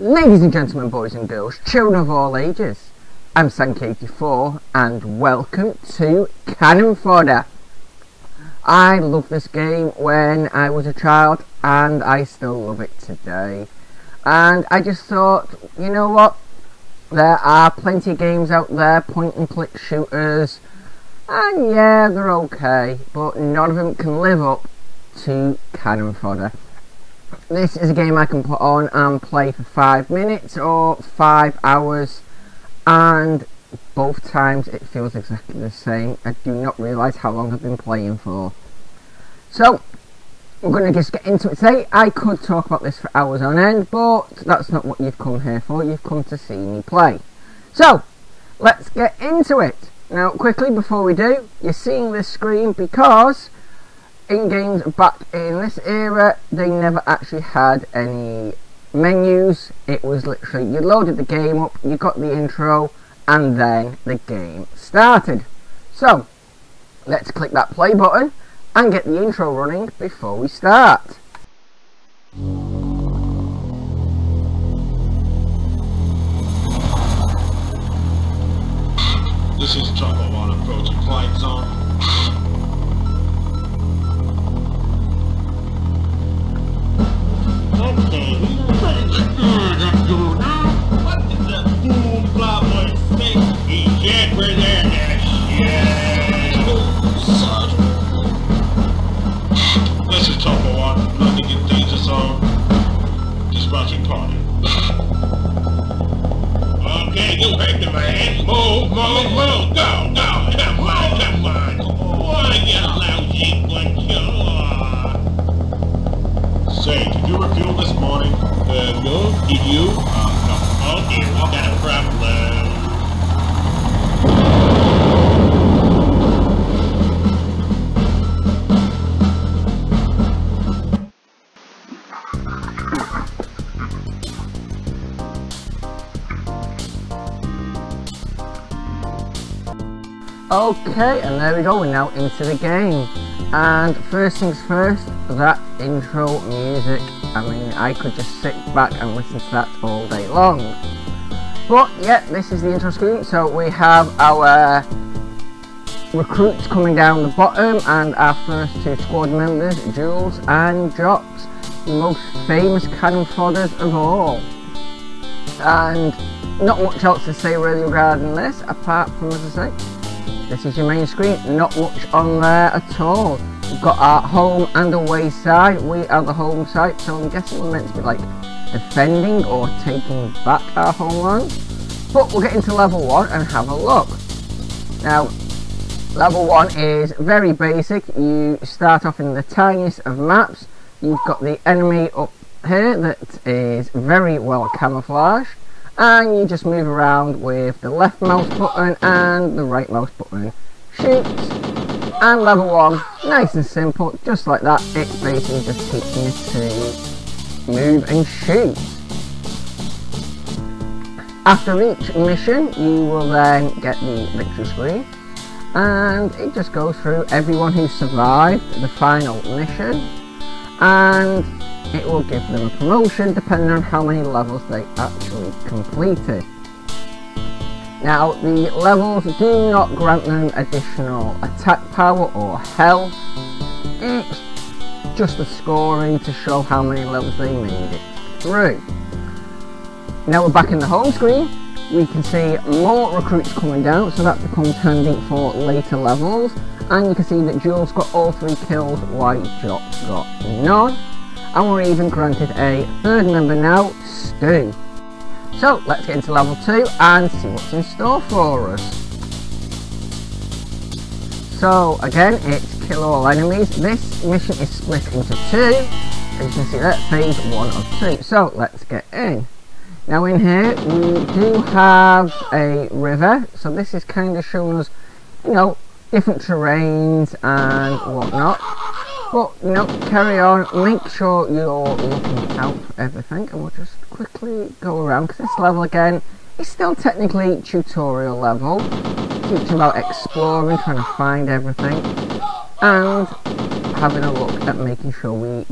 Ladies and gentlemen, boys and girls, children of all ages, I'm Sankey84 and welcome to Cannon Fodder. I loved this game when I was a child and I still love it today. And I just thought, you know what, there are plenty of games out there, point and click shooters, and yeah, they're okay, but none of them can live up to Cannon Fodder. This is a game I can put on and play for 5 minutes or 5 hours and both times it feels exactly the same. I do not realise how long I've been playing for. So, we're going to just get into it today. I could talk about this for hours on end, but that's not what you've come here for. You've come to see me play. So, let's get into it. Now, quickly before we do, you're seeing this screen because in games back in this era, they never actually had any menus. It was literally, you loaded the game up, you got the intro, and then the game started. So, let's click that play button and get the intro running before we start. This is One approaching flight zone. Go, go. Come on, come on. Why you oh, lousy bunch. Say, did you refuel this morning? Uh, no. Did you? Uh, no. Okay, we got a problem. Okay, and there we go, we're now into the game. And first things first, that intro music, I mean, I could just sit back and listen to that all day long. But yeah, this is the intro screen, so we have our recruits coming down the bottom and our first two squad members, Jools and Jops, the most famous cannon fodders of all. And not much else to say really regarding this, apart from, as I say, this is your main screen, not much on there at all. We've got our home and away side. We are the home side, so I'm guessing we're meant to be like defending or taking back our homeland. But we'll get into level 1 and have a look. Now, level 1 is very basic. You start off in the tiniest of maps. You've got the enemy up here that is very well camouflaged and you just move around with the left mouse button and the right mouse button. Shoot, and level 1, nice and simple, just like that, it's basically just teaching you to move and shoot. After each mission, you will then get the victory screen, and it just goes through everyone who survived the final mission, and it will give them a promotion depending on how many levels they actually completed. Now the levels do not grant them additional attack power or health, it's just the scoring to show how many levels they made it through. Now we're back in the home screen, we can see more recruits coming down so that becomes handy for later levels and you can see that Jools got all three kills while Jops got none and we're even granted a third member now, Stoo. So let's get into level 2 and see what's in store for us. So again, it's kill all enemies. This mission is split into two. As you can see that, phase 1 of 2. So let's get in. Now in here, we do have a river. So this is kind of showing us, you know, different terrains and whatnot. But, you know, carry on, make sure you're looking out for everything, and we'll just quickly go around, because this level, again, is still technically tutorial level, teaching about exploring, trying to find everything, and having a look at making sure we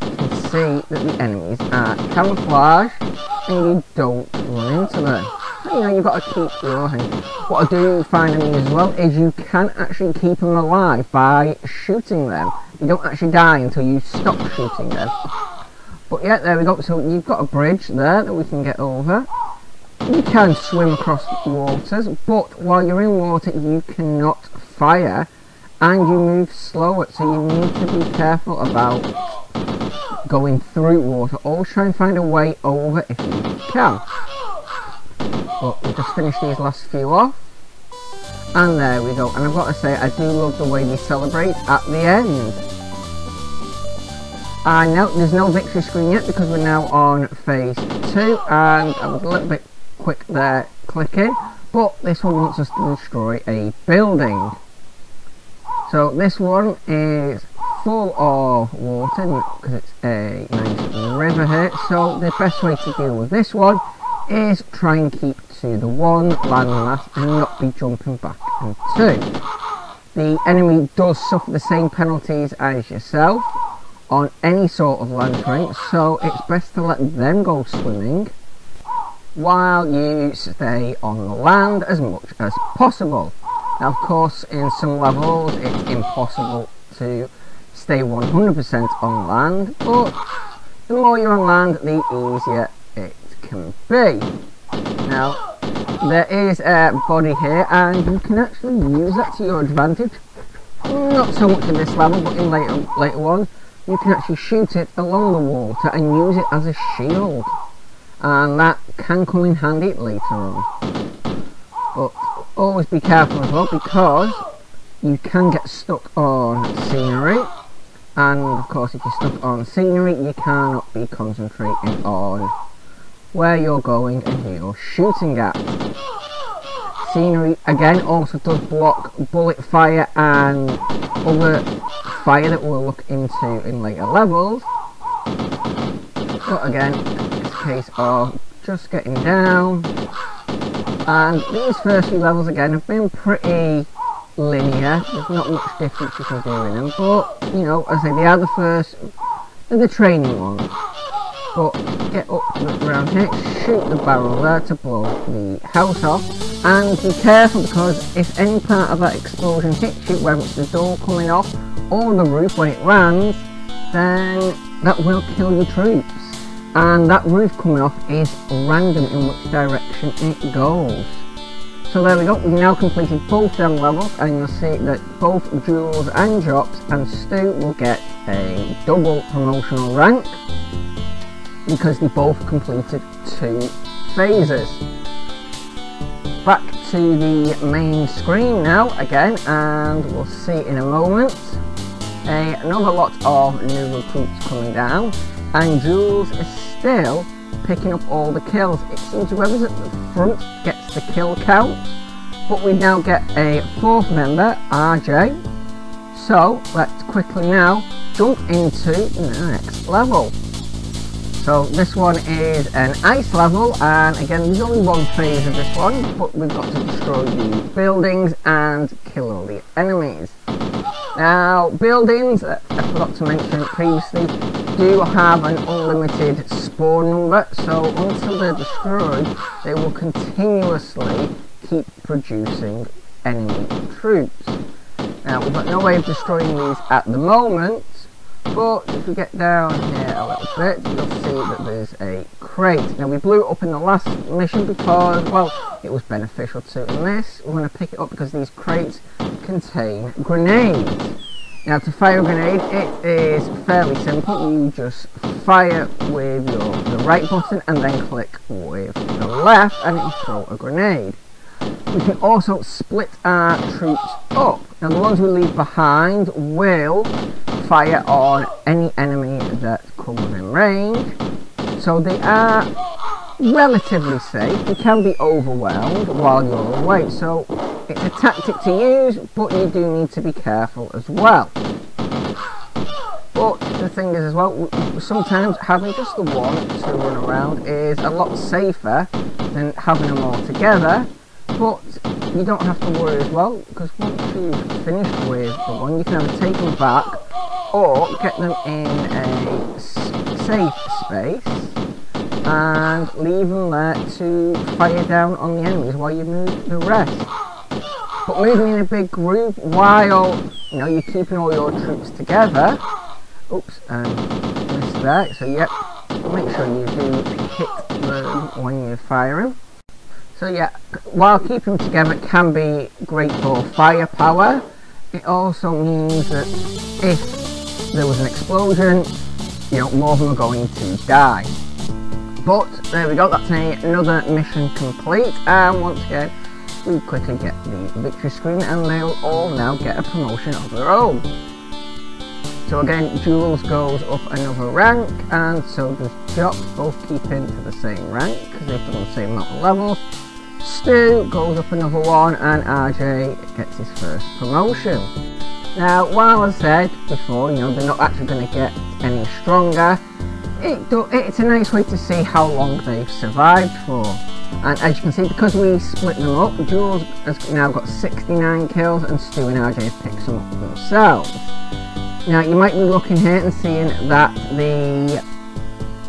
can see that the enemies are camouflaged and you don't run into them. You know, you've got to keep hand. What I do find them as well is you can actually keep them alive by shooting them. You don't actually die until you stop shooting them. But yeah, there we go. So you've got a bridge there that we can get over. You can swim across waters, but while you're in water, you cannot fire and you move slower. So you need to be careful about going through water. Always try and find a way over if you can. But we just finished these last few off. And there we go. And I've got to say, I do love the way they celebrate at the end. I know there's no victory screen yet because we're now on phase 2 and I was a little bit quick there clicking but this one wants us to destroy a building so this one is full of water because it's a nice river here so the best way to deal with this one is try and keep to the one land landmass and not be jumping back and two the enemy does suffer the same penalties as yourself on any sort of land train, so it's best to let them go swimming while you stay on the land as much as possible. Now, of course, in some levels it's impossible to stay 100% on land, but the more you're on land, the easier it can be. Now, there is a body here, and you can actually use that to your advantage. Not so much in this level, but in later later on, you can actually shoot it along the water and use it as a shield and that can come in handy later on but always be careful as well because you can get stuck on scenery and of course if you're stuck on scenery you cannot be concentrating on where you're going and who you're shooting at scenery again also does block bullet fire and other fire that we'll look into in later levels. But again, it's a case of just getting down. And these first few levels again have been pretty linear. There's not much difference in them. But, you know, as I say, they are the first, they're the training ones. But get up around here, shoot the barrel there to blow the house off. And be careful because if any part of that explosion hits you, whether it's the door coming off or the roof when it lands, then that will kill your troops. And that roof coming off is random in which direction it goes. So there we go, we've now completed both them levels and you'll see that both Jools and Jops and Stoo will get a double promotional rank because they both completed two phases. Back to the main screen now again and we'll see in a moment a, another lot of new recruits coming down and Jools is still picking up all the kills. It seems whoever's at the front gets the kill count but we now get a fourth member, RJ. So let's quickly now jump into the next level. So this one is an ice level and again there's only one phase of this one but we've got to destroy the buildings and kill all the enemies. Now buildings, uh, I forgot to mention previously, do have an unlimited spawn number so until they're destroyed they will continuously keep producing enemy troops. Now we've got no way of destroying these at the moment but if we get down here a little bit, you'll see that there's a crate. Now we blew it up in the last mission because, well, it was beneficial to this. We're going to pick it up because these crates contain grenades. Now to fire a grenade, it is fairly simple. You just fire with your the right button and then click with the left and it will throw a grenade. We can also split our troops up. Now the ones we leave behind will fire on any enemy that come within range. So they are relatively safe. You can be overwhelmed while you're away. So it's a tactic to use, but you do need to be careful as well. But the thing is as well, sometimes having just the one to run around is a lot safer than having them all together. But you don't have to worry as well, because once you've finished with the one, you can either take them back or get them in a safe space and leave them there to fire down on the enemies while you move the rest. But moving in a big group while you know you're keeping all your troops together. Oops, and missed that. So yep, make sure you do hit them when you're firing. So yeah, while keeping together can be great for firepower, it also means that if there was an explosion, you know, more of them are going to die. But there we go, that's a, another mission complete, and once again, we quickly get the victory screen and they'll all now get a promotion of their own. So again, Jools goes up another rank, and so does Jops, both keeping to the same rank, because they've done the same amount of levels. Stoo goes up another one, and RJ gets his first promotion. Now, while I said before, you know, they're not actually going to get any stronger, it do, it's a nice way to see how long they've survived for. And as you can see, because we split them up, Jools has now got 69 kills and Stoo and RJ have picked some up themselves. Now you might be looking here and seeing that the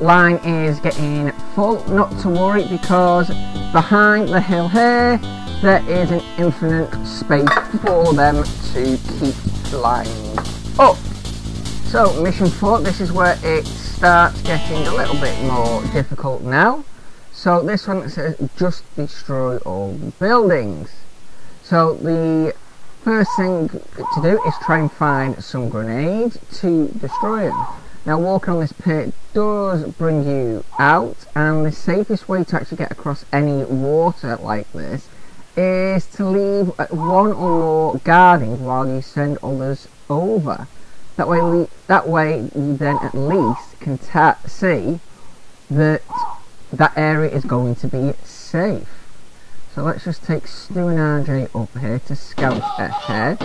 line is getting full, not to worry because behind the hill here there is an infinite space for them to keep flying up. So mission 4, this is where it starts getting a little bit more difficult now. So this one says just destroy all the buildings. So the first thing to do is try and find some grenades to destroy them. Now walking on this pit does bring you out and the safest way to actually get across any water like this is to leave one or more guarding while you send others over. That way, that way you then at least can see that that area is going to be safe. So let's just take Stoo and RJ up here to scout ahead.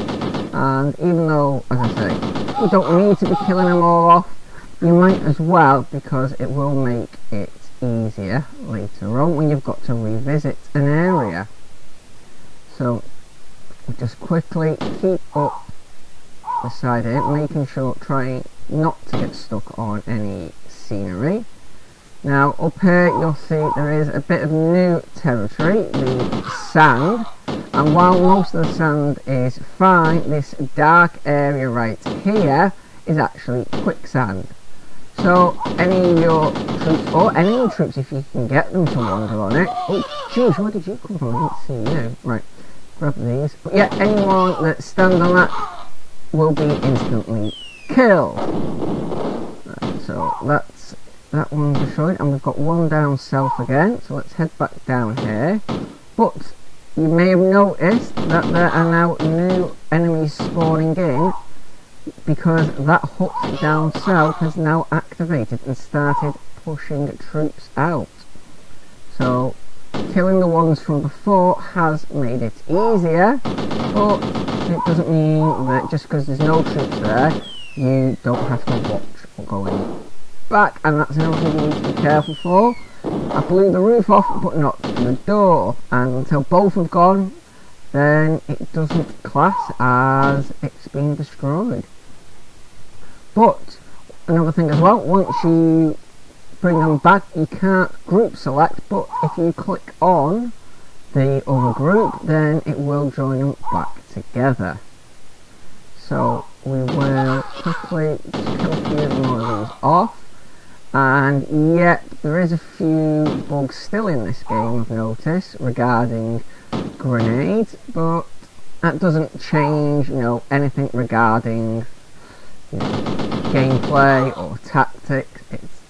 And even though, as I say, we don't need to be killing them all off, you might as well because it will make it easier later on when you've got to revisit an area. So just quickly keep up the side making sure, trying not to get stuck on any scenery. Now up here you'll see there is a bit of new territory, the sand, and while most of the sand is fine, this dark area right here is actually quicksand. So any of your troops, or any of troops if you can get them to wander on it, oh jeez, where did you come from? I didn't see you. Right, grab these. But yeah, anyone that stands on that will be instantly killed. Right, so that's that one's destroyed and we've got one down south again so let's head back down here but you may have noticed that there are now new enemies spawning in because that hut down south has now activated and started pushing troops out so killing the ones from before has made it easier but it doesn't mean that just because there's no troops there you don't have to watch what's going back and that's another thing you need to be careful for. I blew the roof off but not the door and until both have gone then it doesn't class as it's been destroyed. But another thing as well, once you bring them back you can't group select but if you click on the other group then it will join them back together. So we will quickly few more of these off and yet there is a few bugs still in this game I've noticed regarding grenades but that doesn't change you know anything regarding gameplay or tactics it's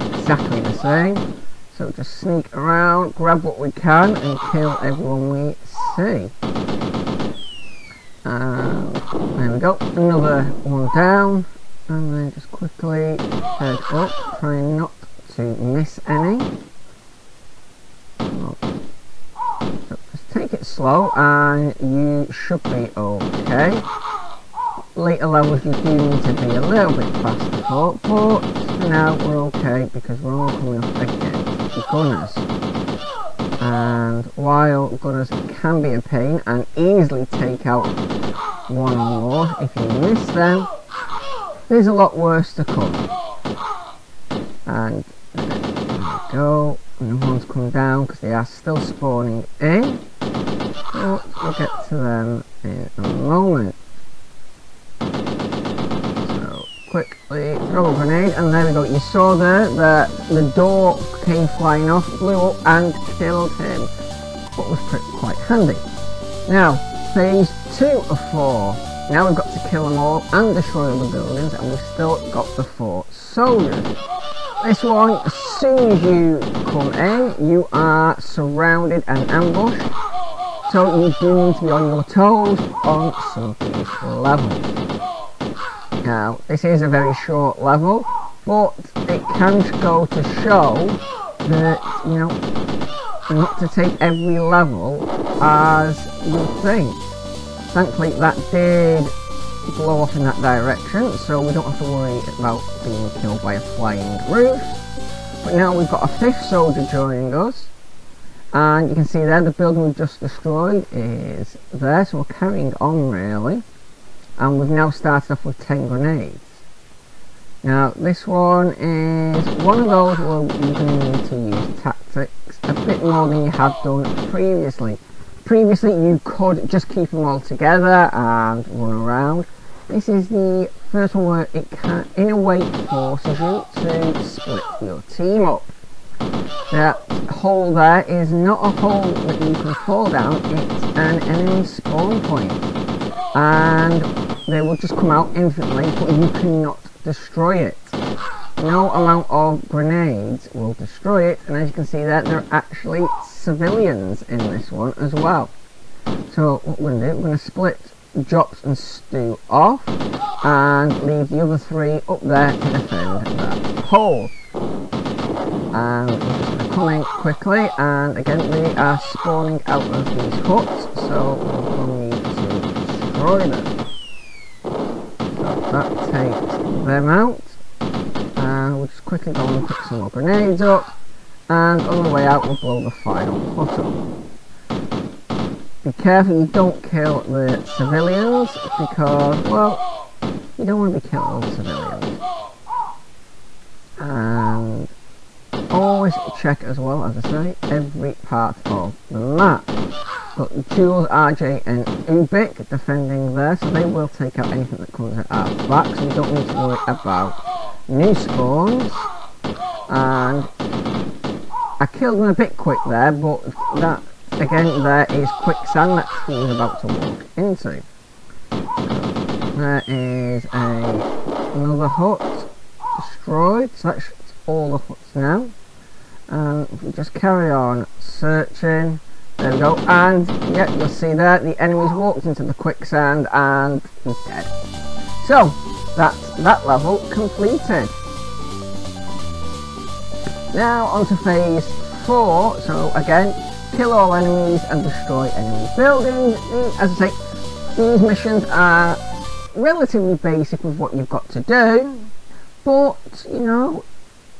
exactly the same so just sneak around grab what we can and kill everyone we see and there we go another one down and then just quickly head up, trying not to miss any. So just take it slow and you should be okay. Later levels you do need to be a little bit faster but for now we're okay because we're all coming up against gunners. And while gunners can be a pain and easily take out one or more if you miss them, there's a lot worse to come. And go. And the ones come down because they are still spawning in. But we'll get to them in a moment. So quickly throw a grenade and there we go. You saw there that the door came flying off, blew up and killed him. What was pretty, quite handy. Now, phase two of four. Now we've got to kill them all and destroy all the buildings and we've still got the four soldiers. This one, as soon as you come in, you are surrounded and ambushed. So you do need to be on your toes on some these levels. Now, this is a very short level, but it can go to show that, you know, not to take every level as you think. Thankfully, that did blow off in that direction, so we don't have to worry about being killed by a flying roof. But now we've got a fifth soldier joining us, and you can see there the building we've just destroyed is there, so we're carrying on really. And we've now started off with 10 grenades. Now this one is one of those where you're going to need to use tactics a bit more than you have done previously. Previously you could just keep them all together and run around. This is the first one where it can, in a way, forces you to split your team up. That hole there is not a hole that you can fall down, it's an enemy spawn point. And they will just come out infinitely, but you cannot destroy it. No amount of grenades will destroy it, and as you can see there, there are actually civilians in this one as well. So what we're going to do, we're going to split Jops and Stoo off, and leave the other three up there to defend that hole. And in quickly, and again they are spawning out of these huts, so So that takes them out, and we'll just quickly go and pick some more grenades up, and on the way out we'll blow the final up. Be careful you don't kill the civilians, because, well, you don't want to be killing civilians. And always check as well, as I say, every part of the map. Jools, RJ and Ubik defending there, so they will take out anything that comes at our back, so we don't need to worry about new spawns. And I killed them a bit quick there, but that, again, there is quicksand that he was about to walk into. There is a another hut destroyed, so that's all the huts now. And if we just carry on searching, there we go, and yeah, you'll see there, the enemy's walked into the quicksand and he's dead. So, that's that level completed. Now onto phase 4, so again, kill all enemies and destroy enemy buildings. Mm, as I say, these missions are relatively basic with what you've got to do, but, you know,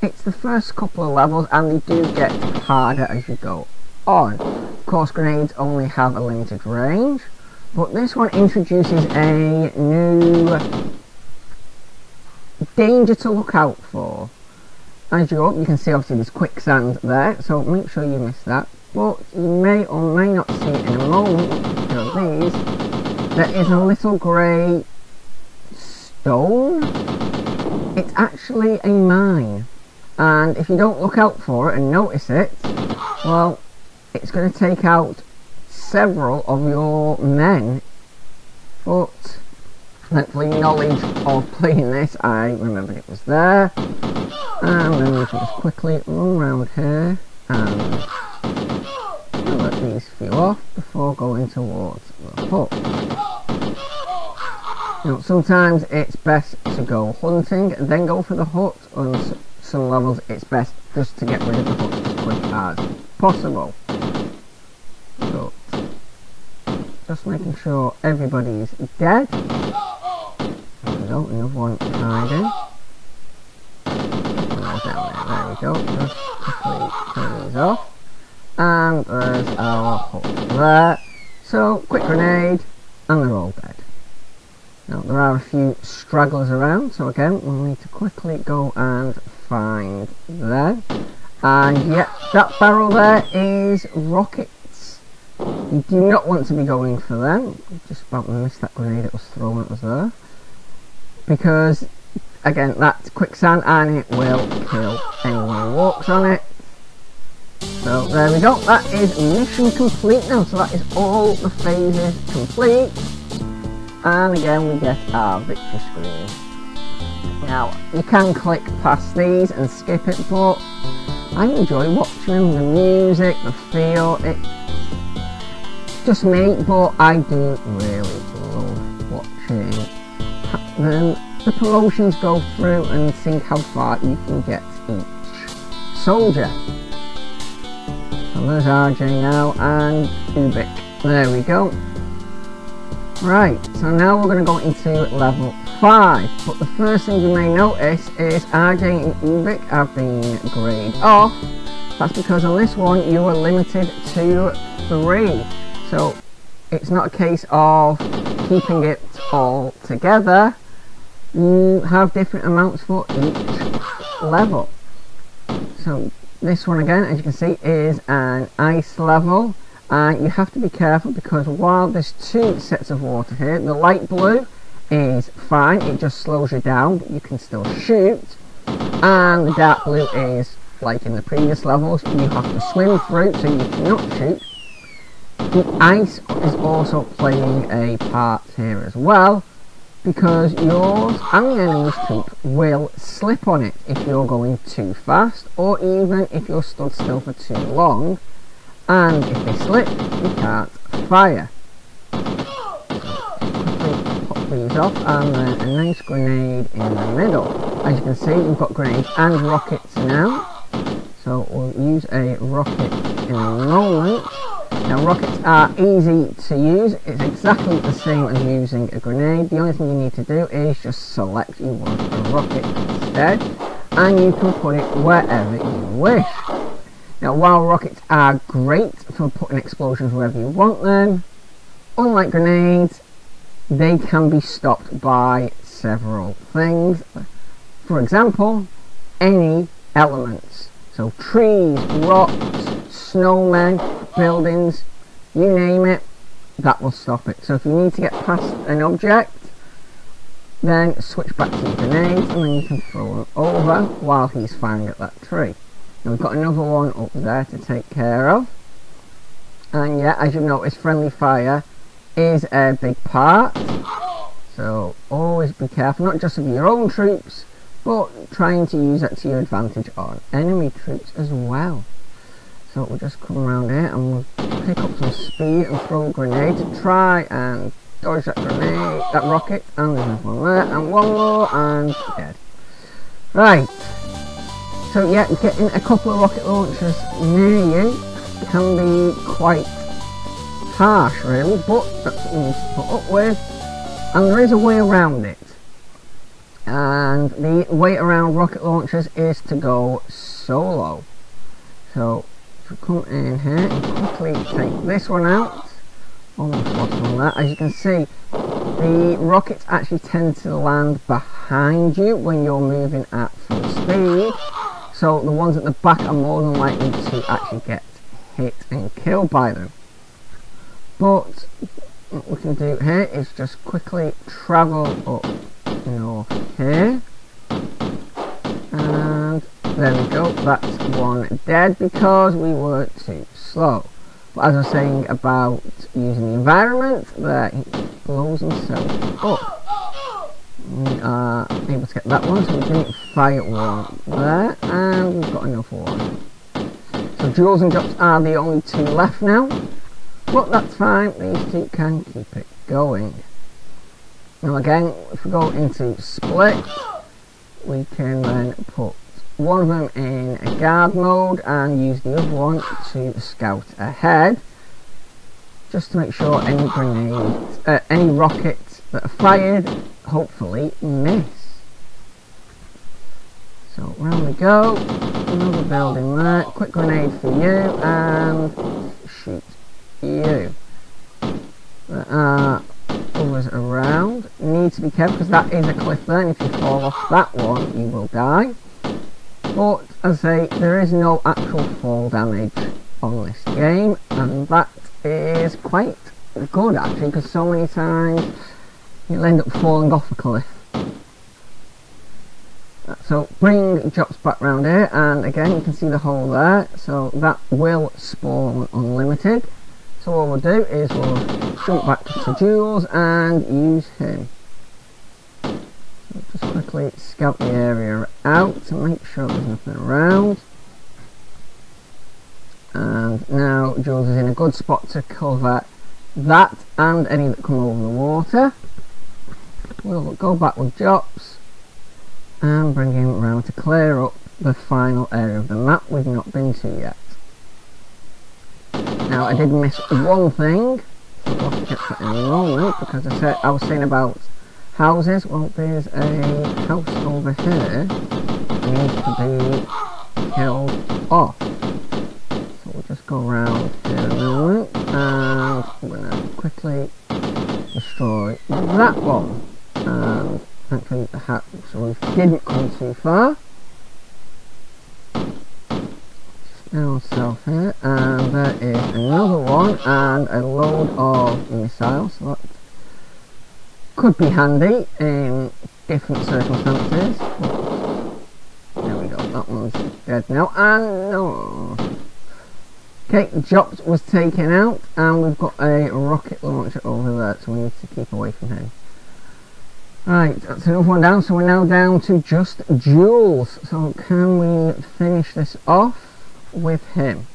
it's the first couple of levels and they do get harder as you go on. Of course, grenades only have a limited range, but this one introduces a new danger to look out for. As you're up, you can see obviously there's quicksand there, so make sure you miss that. But you may or may not see in a moment, know, these, there is a little grey stone. It's actually a mine. And if you don't look out for it and notice it, well, it's going to take out several of your men. But thankfully knowledge of playing this, I remembered it was there. And then we can just quickly run around here and let these few off before going towards the hut. Now sometimes it's best to go hunting and then go for the hut. On some levels it's best just to get rid of the hut as quick as possible. So, just making sure everybody's dead. Oh, there we go, another one hiding. Down there, there we go. Just quickly turn these off. And there's our hut there. So, quick grenade, and they're all dead. Now, there are a few stragglers around, so again, we'll need to quickly go and find them. And yeah, that barrel there is rockets. You do not want to be going for them. Just about missed that grenade it was thrown at us there. Because, again, that's quicksand and it will kill anyone who walks on it. So there we go, that is mission complete now, so that is all the phases complete. And again we get our victory screen. Now, you can click past these and skip it, but I enjoy watching the music, the feel, it's just me, but I do really love watching them, the promotions go through and seeing how far you can get each soldier. So there's RJ now and Ubik. There we go. Right, so now we're going to go into level 5. But the first thing you may notice is RJ and Ubik have been grayed off. That's because on this one you are limited to 3. So it's not a case of keeping it all together. You have different amounts for each level. So this one again, as you can see, is an ice level. And you have to be careful because while there's two sets of water here, the light blue is fine, it just slows you down, but you can still shoot. And the dark blue is, like in the previous levels, you have to swim through so you cannot shoot. The ice is also playing a part here as well, because yours and the enemy's troop will slip on it if you're going too fast or even if you're stood still for too long and if they slip you can't fire. pop these off and then a nice grenade in the middle. As you can see we've got grenades and rockets now so we'll use a rocket in a moment now rockets are easy to use, it's exactly the same as using a grenade. The only thing you need to do is just select you want a rocket instead and you can put it wherever you wish. Now while rockets are great for putting explosions wherever you want them, unlike grenades, they can be stopped by several things. For example, any elements. So trees, rocks, snowmen, buildings, you name it, that will stop it. So if you need to get past an object, then switch back to grenades and then you can throw them over while he's firing at that tree. Now we've got another one up there to take care of. And yeah, as you've noticed, friendly fire is a big part. So always be careful, not just of your own troops, but trying to use that to your advantage on enemy troops as well. So we'll just come around here and we'll pick up some speed and throw a grenade to try and dodge that grenade, that rocket, and there's one there, and one more, and dead. Right. So yeah, getting a couple of rocket launchers near you can be quite harsh really, but that's what you to put up with. And there is a way around it. And the way around rocket launchers is to go solo. So if we come in here and quickly take this one out. Almost lost on that. As you can see, the rockets actually tend to land behind you when you're moving at full speed. So the ones at the back are more than likely to actually get hit and killed by them. But what we can do here is just quickly travel up north here. And there we go, that's one dead because we were too slow. But as I was saying about using the environment, there he blows himself up. Are able to get that one, so we didn't fire one there, and we've got another one. So Jools and Jops are the only two left now, but that's fine, these two can keep it going. Now again, if we go into split, we can then put one of them in a guard mode and use the other one to scout ahead just to make sure any grenades, uh, any rockets are fired hopefully miss. So round we go, another building there, quick grenade for you and shoot you. There are others around, need to be careful because that is a cliff there and if you fall off that one you will die. But as I say, there is no actual fall damage on this game, and that is quite good actually, because so many times you'll end up falling off a cliff. So bring Jops back round here, and again you can see the hole there, so that will spawn unlimited. So what we'll do is we'll jump back to Jools and use him. So just quickly scout the area out to make sure there's nothing around. And now Jools is in a good spot to cover that and any that come over the water. We'll go back with Jops and bring him around to clear up the final area of the map we've not been to yet. Now I did miss one thing, I'll get that in a moment because I said I was saying about houses. Well there's a house over here that needs to be killed off. So we'll just go around here a moment and I'm gonna quickly destroy that one. And thankfully the hat so we didn't come too far. Now south here, and there is another one, and a load of missiles. That could be handy in different circumstances. There we go, that one's dead now, and no. Okay, Jops was taken out, and we've got a rocket launcher over there, so we need to keep away from him. Right, that's another one down, so we're now down to just Jools. So can we finish this off? with him.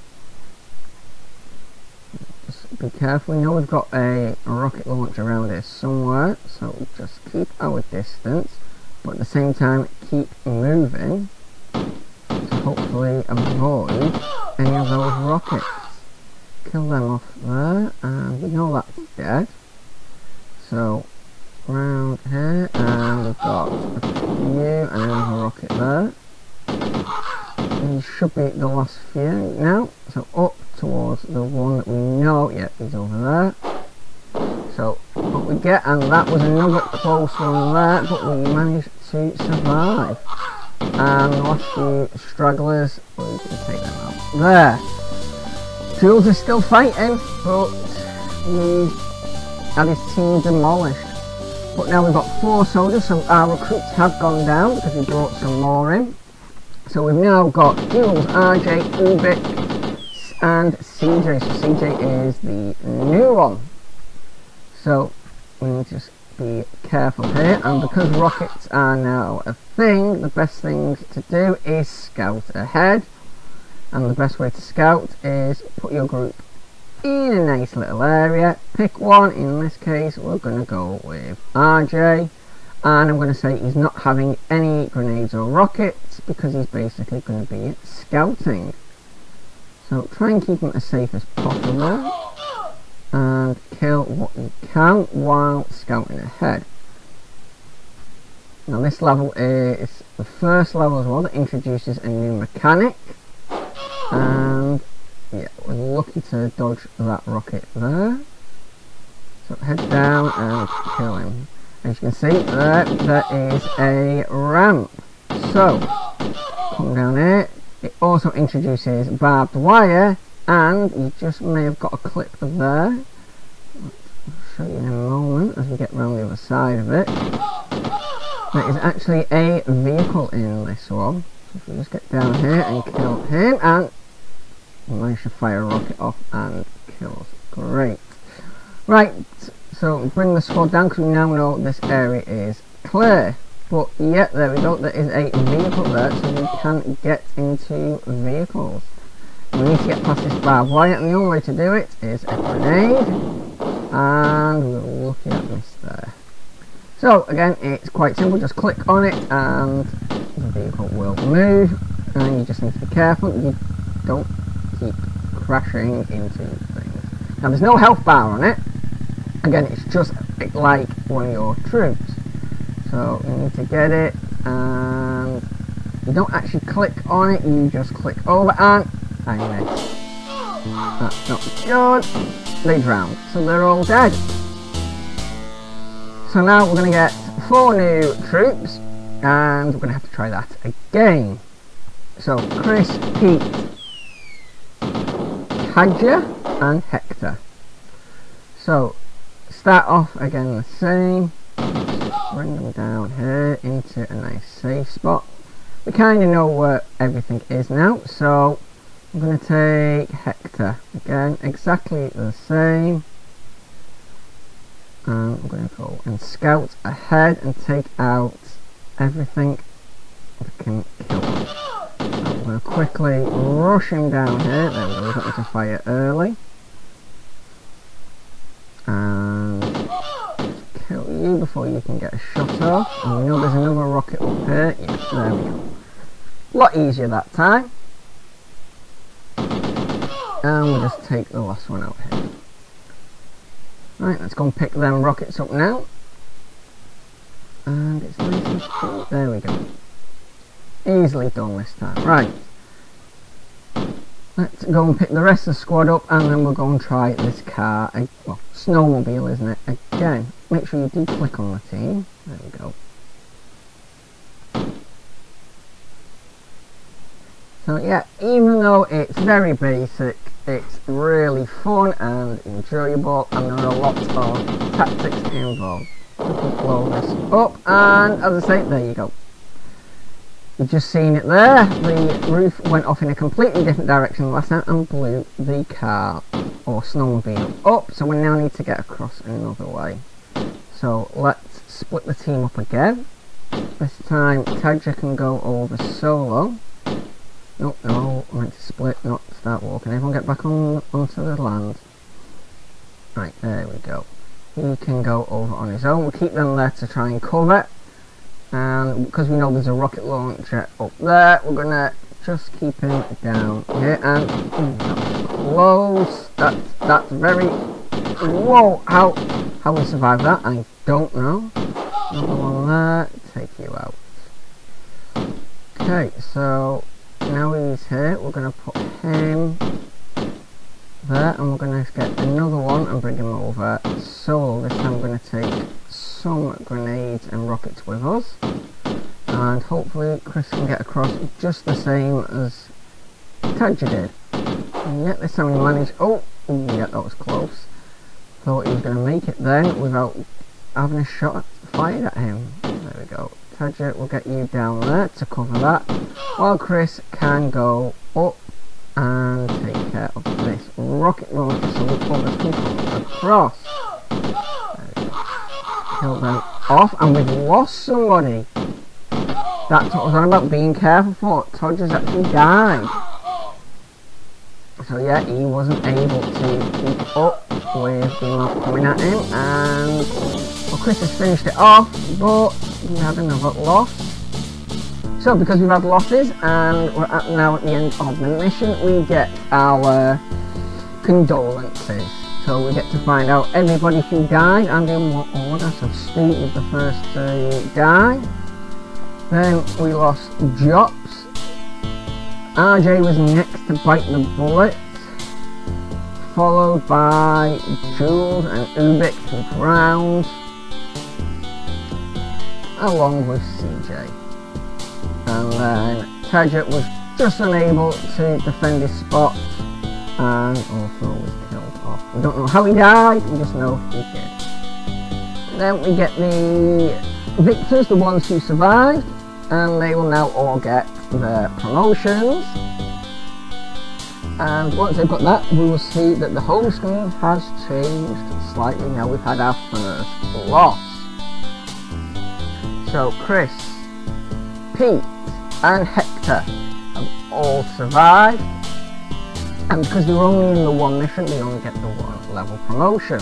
Just be careful, we know we've got a rocket launch around here somewhere, so just keep our distance, but at the same time keep moving to hopefully avoid any of those rockets. Kill them off there, and we know that's dead. So, round here, and we've got a few, and another rocket there these should be the last few now. So up towards the one that we know, yeah, is over there. So what we get, and that was another close one there, but we managed to survive. And the last few stragglers, we can take them out. There. Jools is still fighting, but he had his team demolished. But now we've got four soldiers, so our recruits have gone down because we brought some more in. So we've now got Jools, RJ, Ubik, and CJ. So CJ is the new one. So we need to just be careful here. And because rockets are now a thing, the best thing to do is scout ahead. And the best way to scout is put your group in a nice little area. Pick one. In this case, we're going to go with RJ and I'm going to say he's not having any grenades or rockets because he's basically going to be scouting. So try and keep him as safe as possible and kill what you can while scouting ahead. Now this level is the first level as well that introduces a new mechanic and yeah we're lucky to dodge that rocket there. So head down and kill him. As you can see, there, there is a ramp. So, come down here. It also introduces barbed wire, and you just may have got a clip there. I'll show you in a moment as we get around the other side of it. There is actually a vehicle in this one. So if we just get down here and kill him, and manage to fire a rocket off and kills. Great. Right, so bring the squad down because we now know this area is clear. But yeah, there we go, there is a vehicle there so we can get into vehicles. We need to get past this barbed wire and the only way to do it is a grenade. And we're looking at this there. So again, it's quite simple, just click on it and the vehicle will move. And you just need to be careful, you don't keep crashing into things. Now there's no health bar on it, again it's just like one of your troops. So you need to get it and you don't actually click on it you just click over and miss that's not good. They drowned so they're all dead. So now we're going to get four new troops and we're going to have to try that again. So Chris, Pete, Tadger and Hector. So start off again the same. Bring them down here into a nice safe spot. We kind of know where everything is now, so I'm going to take Hector again, exactly the same. And I'm going to go and scout ahead and take out everything that can kill to quickly rush him down here. There we go, we've got to fire early. And kill you before you can get a shot off. And we know there's another rocket up here. Yes, there we go. Lot easier that time. And we'll just take the last one out here. Right, let's go and pick them rockets up now. And it's nice and cool. There we go. Easily done this time. Right. Let's go and pick the rest of the squad up and then we'll go and try this car. Well, snowmobile, isn't it? Again, make sure you do click on the team. There we go. So yeah, even though it's very basic, it's really fun and enjoyable and there are a lot of tactics involved. Blow this up and as I say, there you go. You've just seen it there, the roof went off in a completely different direction last time and blew the car or snowmobile up so we now need to get across another way. So let's split the team up again. This time Tadger can go over solo. No, no, I meant to split, not start walking. Everyone get back on onto the land. Right, there we go. He can go over on his own. We'll keep them there to try and cover. And because we know there's a rocket launcher up there, we're gonna just keep him down here. And ooh, close. That's that's very. Whoa! How how we survive that? I don't know. Another one there. Take you out. Okay, so now he's here, we're to put him there and we're to get another one and bring him over so This time going to take some grenades and rockets with us and hopefully Chris can get across just the same as Tadger did. And yet this time we managed, oh, yeah that was close. Thought he was going to make it then without having a shot fired at him. There we go. Tadger will get you down there to cover that, while Chris can go up and take care of this rocket launcher so the others can come across. Them off, and we've lost somebody. That's what I was on about being careful for. Tadger's actually died. So yeah, he wasn't able to keep up with the amount coming at him, and well, Chris has finished it off, but we had another loss. So because we've had losses and we're at now at the end of the mission, we get our condolences. So we get to find out everybody who died and in what order. So Steve was the first uh, to die. Then we lost Jops. RJ was next to bite the bullet. Followed by Jools and Ubik who drowned along with CJ. And uh, then Tadger was just unable to defend his spot and also was. We don't know how he died, we just know he did. Then we get the victors, the ones who survived, and they will now all get their promotions. And once they've got that, we will see that the home screen has changed slightly. Now we've had our first loss. So Chris, Pete and Hector have all survived. And because they were only in the one mission, they only get the one level promotion.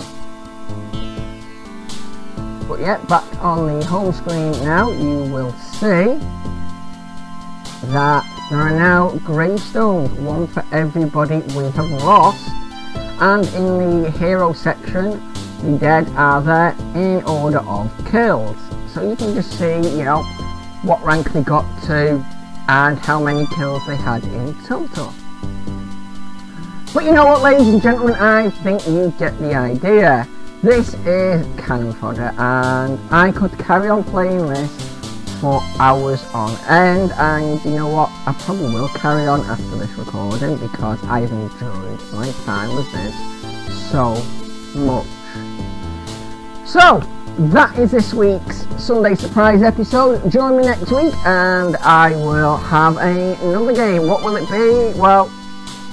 But yeah, back on the home screen now, you will see that there are now gravestones, one for everybody we have lost. And in the hero section, the dead are there in order of kills so you can just see, you know, what rank they got to and how many kills they had in total. But you know what, ladies and gentlemen, I think you get the idea. This is Cannon Fodder, and I could carry on playing this for hours on end, and you know what, I probably will carry on after this recording because I've enjoyed my time with this so much. So, that is this week's Sunday surprise episode. Join me next week and I will have a, another game. What will it be? Well,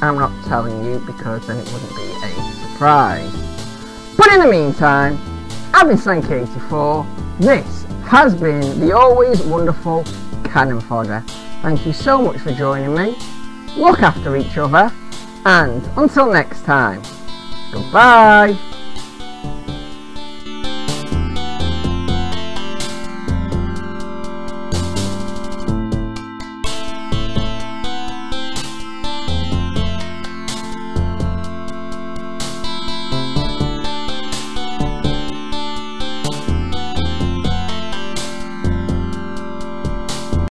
I'm not telling you because then it wouldn't be a surprise. But in the meantime, I've been Sankey84. This has been the always wonderful Cannon Fodder. Thank you so much for joining me. Look after each other and until next time, goodbye.